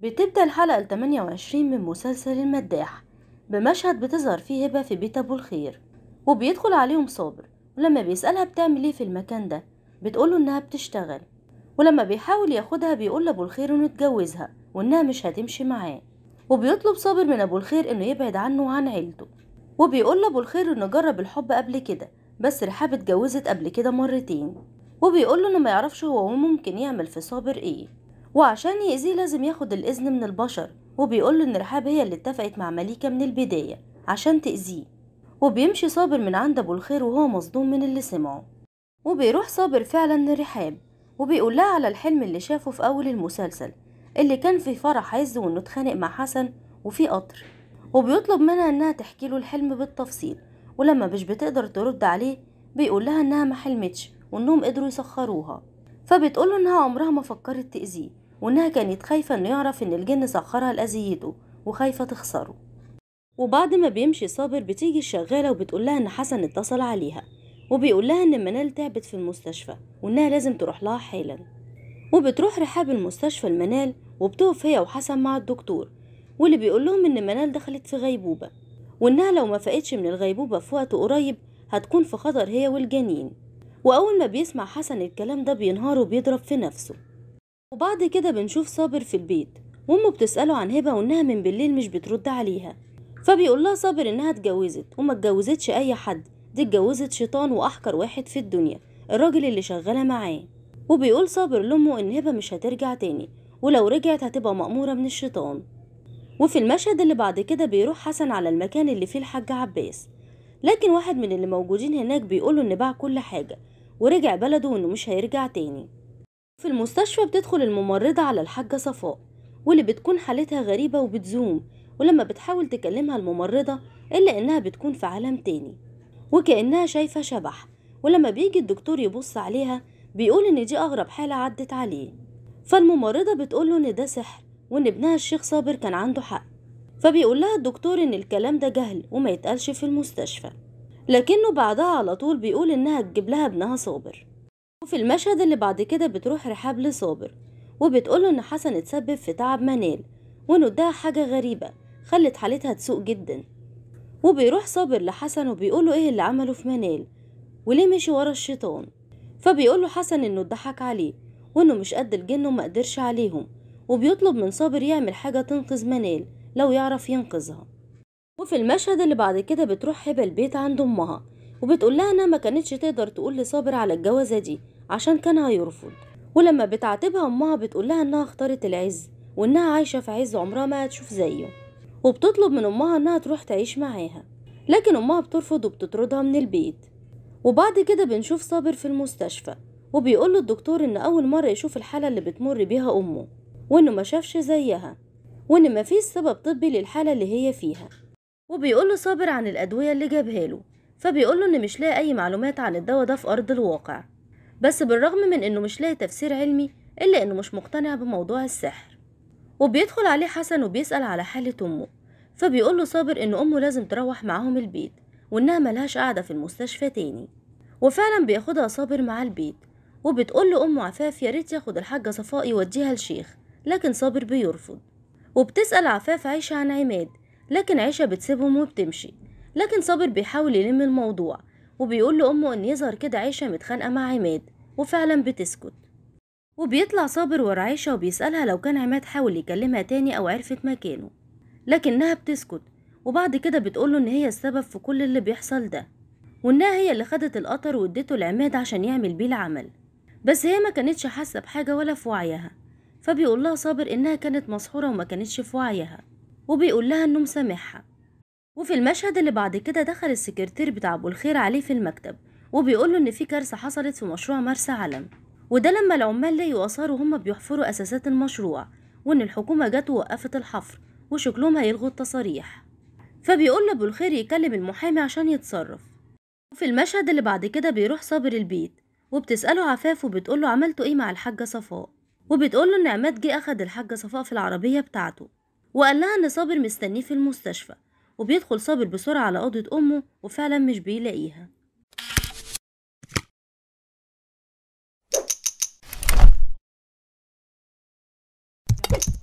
بتبدأ الحلقة التمانية وعشرين من مسلسل المداح بمشهد بتظهر فيه هبة في بيت أبو الخير وبيدخل عليهم صابر ولما بيسألها بتعمل إيه في المكان ده؟ بتقوله إنها بتشتغل ولما بيحاول ياخدها بيقول لأبو الخير إنه يتجوزها وإنها مش هتمشي معاه وبيطلب صابر من أبو الخير إنه يبعد عنه وعن عيلته وبيقول لأبو الخير إنه جرب الحب قبل كده بس رحاب اتجوزت قبل كده مرتين وبيقول له إنه ما يعرفش هو ممكن يعمل في صابر إيه. وعشان يأذيه لازم ياخد الإذن من البشر وبيقول إن رحاب هي اللي اتفقت مع مليكة من البداية عشان تأذيه. وبيمشي صابر من عند أبو الخير وهو مصدوم من اللي سمعه. وبيروح صابر فعلا لرحاب وبيقول لها على الحلم اللي شافه في أول المسلسل اللي كان في فرح عز وإنه اتخانق مع حسن وفي قطر. وبيطلب منها إنها تحكي له الحلم بالتفصيل ولما مش بتقدر ترد عليه بيقول لها إنها ما حلمتش وإنهم قدروا يسخروها. فبتقوله إنها عمرها ما فكرت تأذيه. وإنها كانت خايفة إنه يعرف إن الجن سخرها لأذيته وخايفة تخسره. وبعد ما بيمشي صابر بتيجي الشغالة وبتقول لها إن حسن اتصل عليها وبيقول لها إن منال تعبت في المستشفى وإنها لازم تروح لها حالا. وبتروح رحاب المستشفى المنال وبتقف هي وحسن مع الدكتور واللي بيقول لهم إن منال دخلت في غيبوبة وإنها لو ما فاقتش من الغيبوبة في وقت قريب هتكون في خطر هي والجنين. وأول ما بيسمع حسن الكلام ده بينهار وبيضرب في نفسه. وبعد كده بنشوف صابر في البيت. وأمه بتسأله عن هبة وإنها من بالليل مش بترد عليها. فبيقول لها صابر إنها اتجوزت وما اتجوزتش أي حد. دي اتجوزت شيطان وأحقر واحد في الدنيا. الراجل اللي شغالة معاه. وبيقول صابر لأمه إن هبة مش هترجع تاني. ولو رجعت هتبقى مأمورة من الشيطان. وفي المشهد اللي بعد كده بيروح حسن على المكان اللي فيه الحاج عباس. لكن واحد من اللي موجودين هناك بيقوله إن باع كل حاجة. ورجع بلده وانه مش هيرجع تاني. في المستشفى بتدخل الممرضة على الحاجة صفاء واللي بتكون حالتها غريبة وبتزوم ولما بتحاول تكلمها الممرضة إلا إنها بتكون في عالم تاني وكأنها شايفة شبح ولما بيجي الدكتور يبص عليها بيقول إن دي أغرب حالة عدت عليه. فالممرضة بتقوله إن ده سحر وإن ابنها الشيخ صابر كان عنده حق. فبيقول لها الدكتور إن الكلام ده جهل وما يتقالش في المستشفى لكنه بعدها على طول بيقول إنها تجيب لها ابنها صابر. وفي المشهد اللي بعد كده بتروح رحاب لصابر وبتقوله إن حسن اتسبب في تعب منال وإنه اداها حاجة غريبة خلت حالتها تسوء جدا. وبيروح صابر لحسن وبيقوله إيه اللي عمله في منال وليه مشي ورا الشيطان. فبيقوله حسن إنه اتضحك عليه وإنه مش قد الجن وما قدرش عليهم وبيطلب من صابر يعمل حاجة تنقذ منال لو يعرف ينقذها. وفي المشهد اللي بعد كده بتروح هبة البيت عند أمها وبتقول لها إنها ما كانتش تقدر تقول لصابر على الجوازة دي عشان كان هيرفض. ولما بتعاتبها أمها بتقول لها إنها اختارت العز وإنها عايشة في عز عمرها ما هتشوف زيه. وبتطلب من أمها إنها تروح تعيش معاها لكن أمها بترفض وبتطردها من البيت. وبعد كده بنشوف صابر في المستشفى وبيقول له الدكتور إن أول مرة يشوف الحالة اللي بتمر بيها أمه وإنه ما شافش زيها وإن مفيش سبب طبي للحالة اللي هي فيها. وبيقول له صابر عن الأدوية اللي جابها له فبيقول له ان مش لاقي أي معلومات عن الدواء ده في أرض الواقع. بس بالرغم من إنه مش لاقي تفسير علمي إلا إنه مش مقتنع بموضوع السحر. وبيدخل عليه حسن وبيسأل على حالة أمه. فبيقول له صابر ان أمه لازم تروح معاهم البيت وإنها ملهاش قاعدة في المستشفى تاني. وفعلا بياخدها صابر مع البيت. وبتقول له أمه عفاف يا ريت ياخد الحاجة صفاء يوديها الشيخ لكن صابر بيرفض. وبتسأل عفاف عيشة عن عماد لكن عيشة بتسيبهم وبتمشي. لكن صابر بيحاول يلم الموضوع وبيقول لأمه إن يظهر كده عيشة متخانقة مع عماد وفعلا بتسكت. وبيطلع صابر ورا عيشة وبيسألها لو كان عماد حاول يكلمها تاني أو عرفت مكانه. لكنها بتسكت وبعد كده بتقوله إن هي السبب في كل اللي بيحصل ده وإنها هي اللي خدت القطر واديته لعماد عشان يعمل بيه العمل. بس هي ما كانتش حاسة بحاجة ولا في وعيها فبيقول لها صابر إنها كانت مسحورة وما كانتش في وعيها وبيقول لها إنه مسامحها. وفي المشهد اللي بعد كده دخل السكرتير بتاع أبو الخير عليه في المكتب وبيقوله إن في كارثة حصلت في مشروع مرسى علم. وده لما العمال لقيوا اثار وهم بيحفروا أساسات المشروع وإن الحكومة جت ووقفت الحفر وشكلهم هيلغوا التصاريح فبيقول لأبو الخير يكلم المحامي عشان يتصرف. وفي المشهد اللي بعد كده بيروح صابر البيت وبتسأله عفاف وبتقوله عملتوا إيه مع الحاجة صفاء؟ وبتقوله إن عماد جه أخد الحاجة صفاء في العربية بتاعته وقال لها إن صابر مستنيه في المستشفى. وبيدخل صابر بسرعة على أوضة أمه وفعلا مش بيلاقيها.